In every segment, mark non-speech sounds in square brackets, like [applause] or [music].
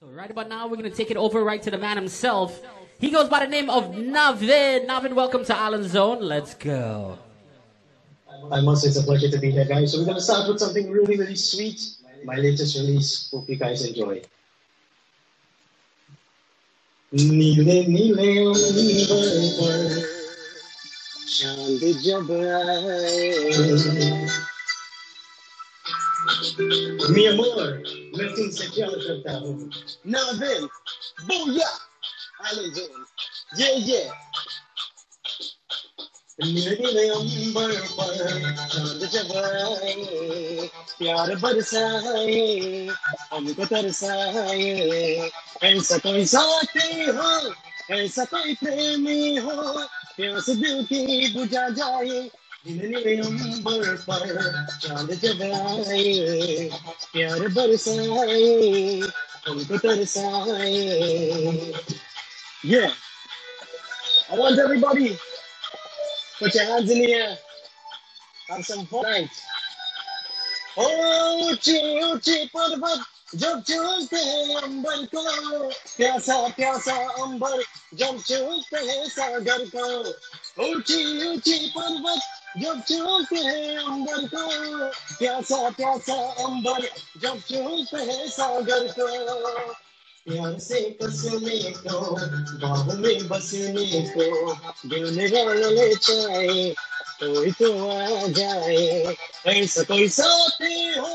So right about now, we're going to take it over right to the man himself. He goes by the name of Navin. Navin, welcome to Island Zone. Let's go. I must say it's a pleasure to be here, guys. So we're going to start with something really, really sweet. My latest release. Hope you guys enjoy. Nile nile nile Shandi jabai Mi amor मैं तुमसे प्यार करता हूँ नाविन booyah yeah yeah. नीले पर चाँद जब प्यार बरसाए हमको तरसाए। ऐसा कोई साथी हो, ऐसा कोई प्रेमी हो प्यास दिल की बुझा जाए। नीले अंबर पर चांद जब आए प्यार बरसाए हमको तरसाए Yeah, I want everybody put your hands in the air, have some fun tonight. Oh, ऊंची ऊंची पर्वत जब चूमते हैं अंबर को प्यासा प्यासा अंबर जब चूमते हैं सागर को ऊंची ऊंची पर्वत जब चूक है अंबर को, प्यासा प्यासा अंबर। जब चूक है सागर को प्यार से कसने को बाहों में बसने को। दिल में ले चाहे कोई तो आ जाए, ऐसा कोई साथी हो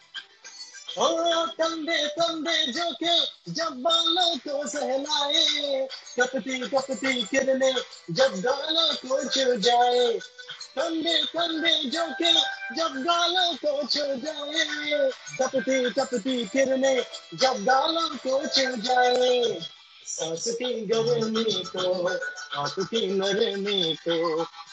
ओ कंधे कंधे जो के जब बालों को सहलाए कपती कपती किरने जब गालों को छू जाए, कंधे कंधे जो के जब गालों को छू जाए कपती कपती किरने जब गालों को छू जाए। की गरमी को की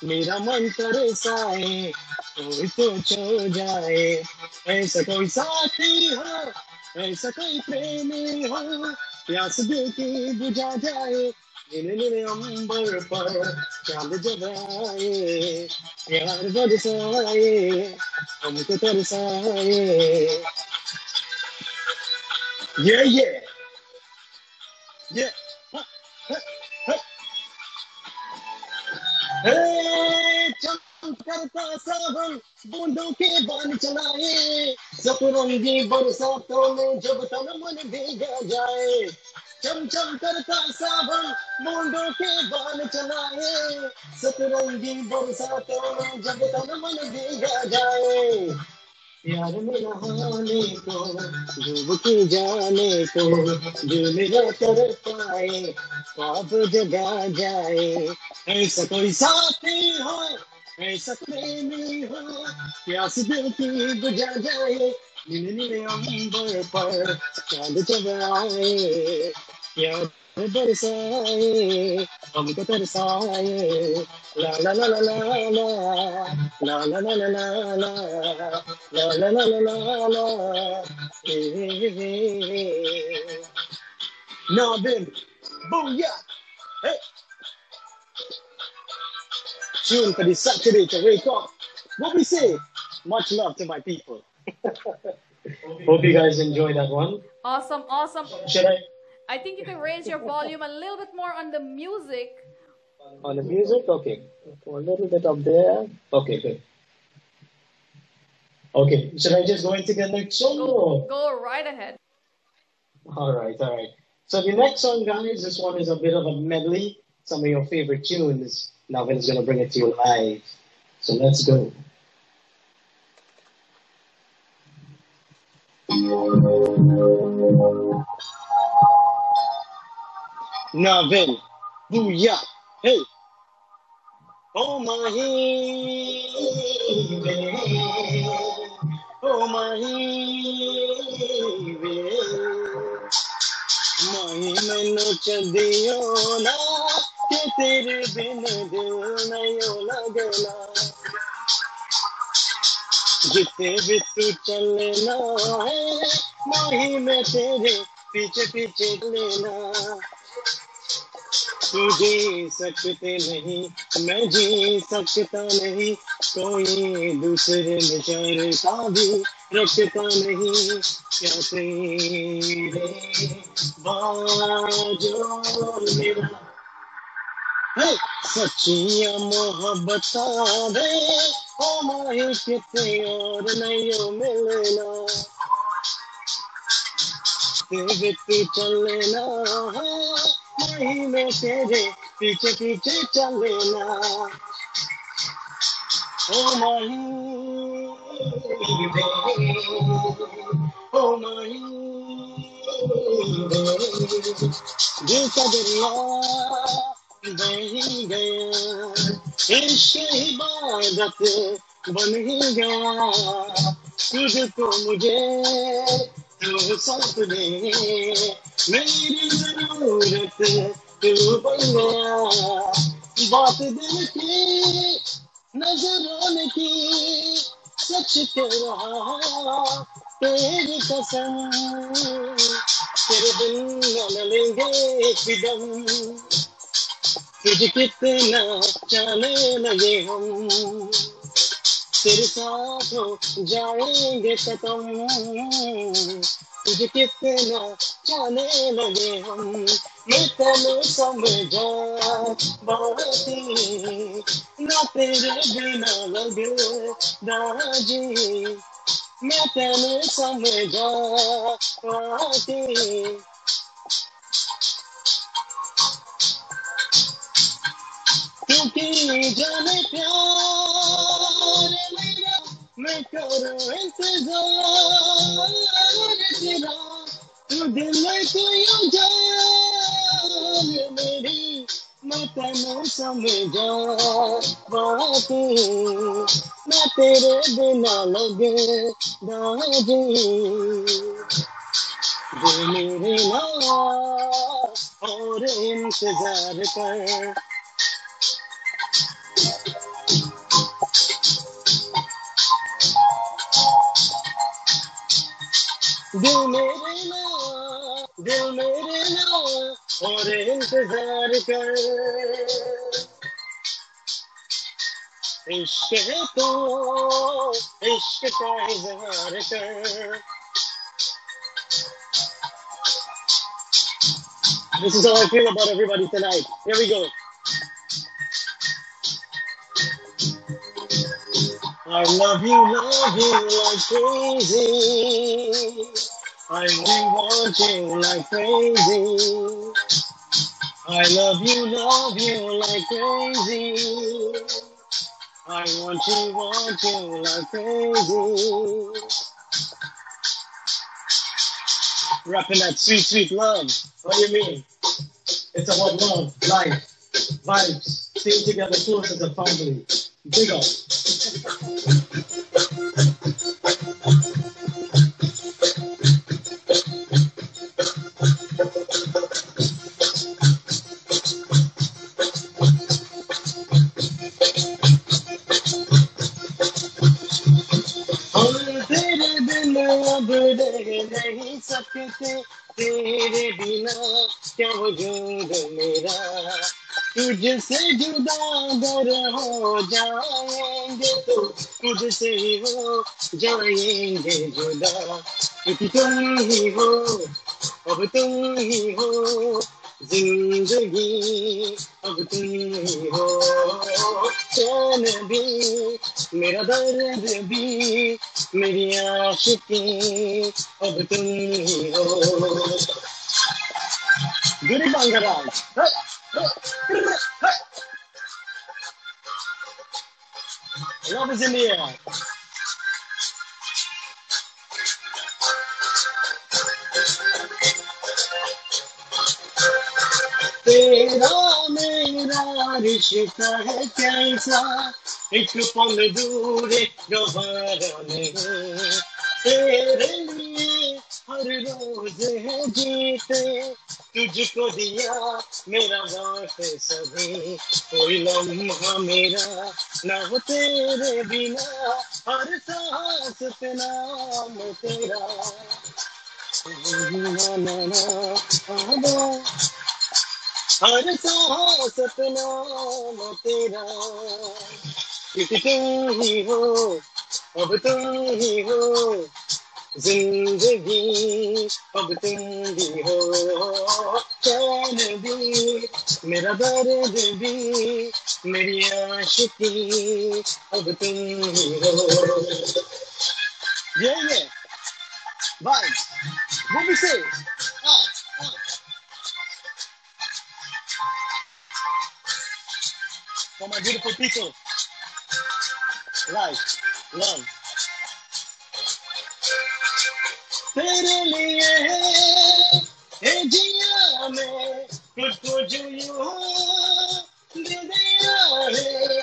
मेरा मन तरसाए कोई तो छो जाए ऐसा कोई साथी हो ऐसा कोई प्रेमी हो प्यास दिल की बुझा जाए नीले अंबर पर चाँद जब आए प्यार बरसाए हमको तरसाए Yeah, yeah. Yeah. करता सावन बूंदों के बान चलाए सतरंगी बरसातों में जब तन मन भीगा जाए चम चम करता सावन बूंदों के बान चलाए सतरंगी बरसातों में जब तन मन भीगा जाए प्यार नहाने को डूब के जाने को दिल मेरा कर पाए ख्वाब जगा जाए ऐसा कोई साथी हो ऐसा प्रेमी हो प्यास दिल की बुझा जाए नीले नीले अंबर पर चाँद जब आए प्यार बरसाए हमको तरसाए ला ला ला ला ला ला ला ला ला ला ला ला ला ला ला ला ला ला ए ए ए Navin, booyah, hey. Tune for this Saturday to wake up. What we say? Much love to my people. Hope you guys enjoy that one. Awesome, awesome. Should I I think you can raise your volume a little bit more on the music. on the music? Okay, a little bit up there. Okay, good. Okay, should I just go into the next song? Go, go right ahead. All right, all right. So the next song, guys, this one is a bit of a medley. Some of your favorite tunes. Navin is gonna bring it to you live. So let's go. नावेल booyah हे ओ माही वे ओ माही वे माही मैनू चदियो ना कि तेरे बिन दिल नहीं लगना जिते भी तू चलना है माही मैं तेरे पीछे पीछे लेना तू जी सकते नहीं, मैं जी सकता नहीं, कोई दूसरे में चरता भी रखता नहीं। क्या तेरे बाजो मेरा। है मोहब्बत दे ओ माही कितने और नहीं मिलना। तेरे चलना है नहीं मैं तेरे पीछे पीछे चलना ओ माही ओ माही दिल का दरिया बह गया इश्क इबादत बन ही गया तुझको मुझे तू सौंप मेरी ज़रूरत तू बात दिल की, नज़रों की, सच कह रहा तेरी कसम। तेरे बिन न लेंगे एक दम तुझे कितना जाने लगे हम। तेरे साथ हो जाएँगे खत्म तुझे कितना जाने लगे हम मैं समझा बाती ना तेरे बिना लगे दाजी मैं समझा क्योंकि जाने प्यार मैं करूँ इंतज़ार तेरा तू दिल में यूँ जान मेरी मैं तेने समझा बातें मैं तेरे बिना लगे दादी जो मेरे नाम और इंतज़ार कर दिल मेरे ना दिल मेरे ना और इंतजार कर इश्क है तो इश्क का इजहार कर This is how I feel about everybody tonight. Here we go. I love you, love you like crazy. I really want you like crazy. I love you, love you like crazy. I want you, want you like crazy. Rapping that sweet, sweet love. What do you mean? It's about love, life, vibes, staying together close as a family. Big up. नहीं सकते तेरे बिना क्या वजूद मेरा? तुझसे जुदा अगर हो जाएँगे तो से ही हो जाएँगे जुदा। क्योंकि तुम ही हो, अब तुम ही हो जिंदगी अब तुम ही हो चैन भी मेरा दर्द भी मेरी आशिकी अब तुम ही हो Guri Bangaraj. Hey, hey, hey, hey. Love is in the air. तेरा मेरा रिश्ता है कैसा एक पल दूर गवारा नहीं तेरे लिए हर रोज है जीते तुझको दिया मेरा बात सभी कोई लम्हा मेरा ना हो तेरे बिना हर सांस पे नाम तेरा ना ना ना ना हर सांस पे नाम तेरा क्योंकि तुम ही हो अब तुम ही हो ज़िंदगी अब तुम भी हो चैन भी मेरा दर्द भी मेरी आशिकी अब तुम ही हो ये ये भाई वो भी से for my beautiful people life love तेरे लिए है जिया में खुद को जो यूं दे दिया है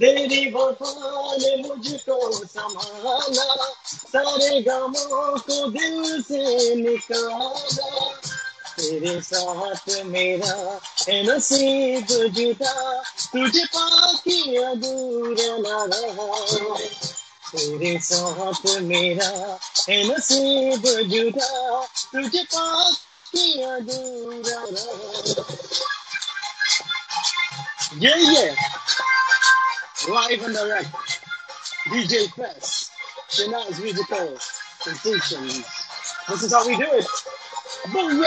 तेरी वफा ने मुझको संभाला सारे गमों को दिल से निकाला तेरे साथ मेरा है नसीब जुदा तुझे पाके अधूरा न रहा तेरे साथ मेरा है नसीब जुदा तुझे पास की अधूरा Yeah, yeah. Live and direct. DJ Fest. Tonight's musical sensations. This is how we do it. Boom,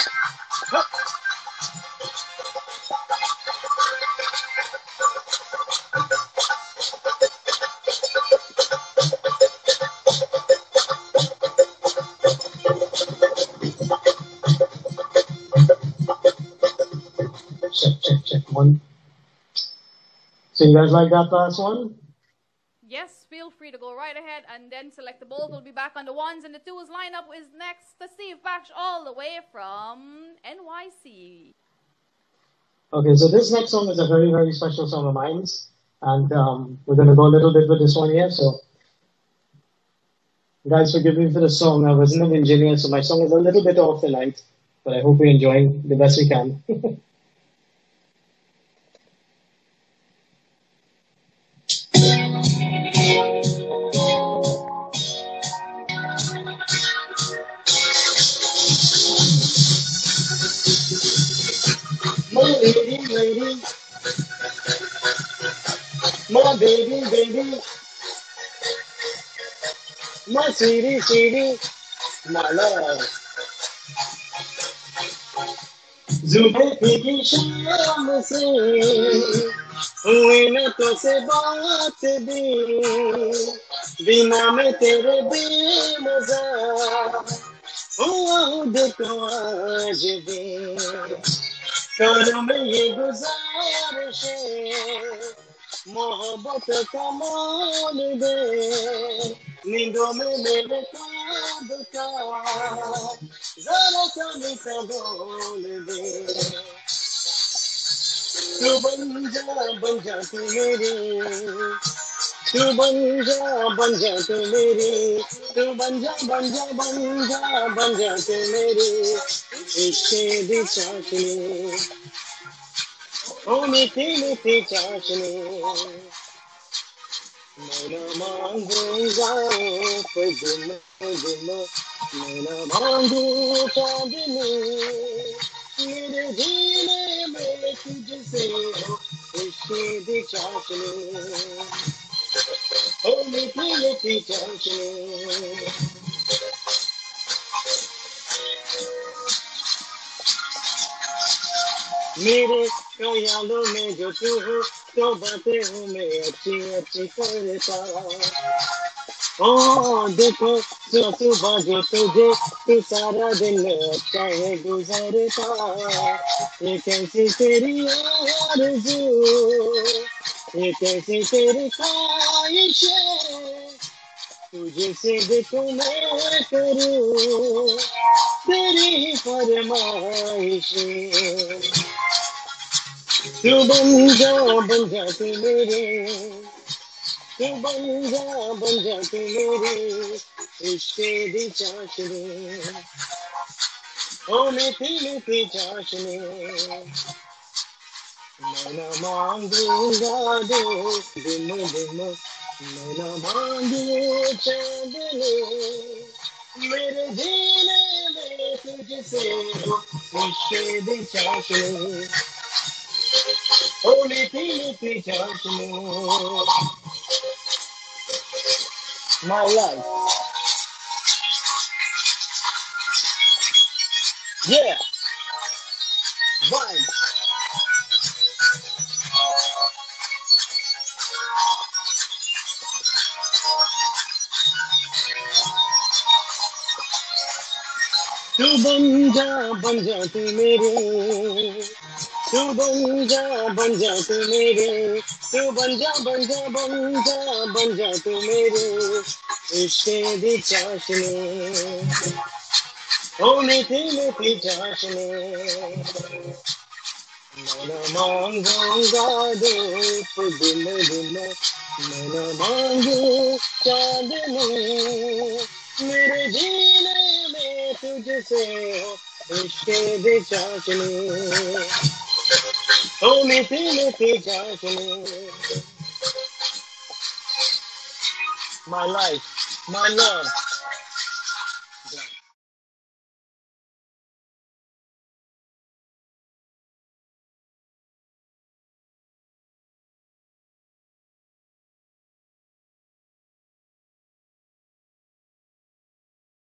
One. So you guys like that last one? Yes, feel free to go right ahead and then select the bold. We'll be back on the ones and the twos. Lineup is next. The Steve Bash all the way from NYC. Okay, so this next song is a very, very special song of mine. And um, we're going to go a little bit with this one here. So, guys, forgive me for the song. I wasn't an engineer, so my song is a little bit off the light. But I hope you're enjoying the best we can. [laughs] My baby, baby. My city, sweetie. My love. Zubay, baby, shall I sing? न तो से बात भी बिना में तेरे बेमजा हुआ देखो आज भी। करो में ये गुजारिश मोहब्बत का दे। नींदों में मेरे ख्वाब का, जरा सा बोल दे। तू बन जा बन जा तू मेरी। तू बन जा बन जा तू मेरी। तू बन जा बन जा बन जा बन जा तू मेरी। इश्के दी चाशनी। ओ मीठी मीठी चाशनी। मैं न मांगूँगा पदम पदम मैं न मांगू चांदनी मेरे जीने में तुझसे हो मीठी मीठी मेरे ख्यालों में जो तू हो तो बातें हूँ मैं अच्छी अच्छी करता। ओ देखो सुबह जो तुझे, तू सारा दिन अच्छा है गुजरता। ये कैसी तेरी आरज़ू ये कैसी तेरी ख्वाहिश है? तुझे से देखो मैं करूँ, तेरी ही फरमाइश तू बन जा बन जा तू मेरे। तू बन जा बन जा तू मेरे इश्के दी चाशनी ओ मीठी मीठी चाशनी मैं न मांगूंगा दो दिन दिन मैं न मांगू चांदनी मेरे जीने में तुझसे हो इश्क दी चाशनी ओ मीठी मीठी चाशनी my life. Yeah, vibe. तू बन जा बन जा तू मेरे तू बन जा बन जा तू मेरे। तू बन जा बन जा बन जा बन जा तू मेरे। इश्क दी चाशनी ओ मीठी मीठी चाशनी मैं मांगूँगा दो दिल दिल। मैं मांगू चांदनी मेरे जीने में तुझसे इश्क दी Only thing that is awesome. My life, my love.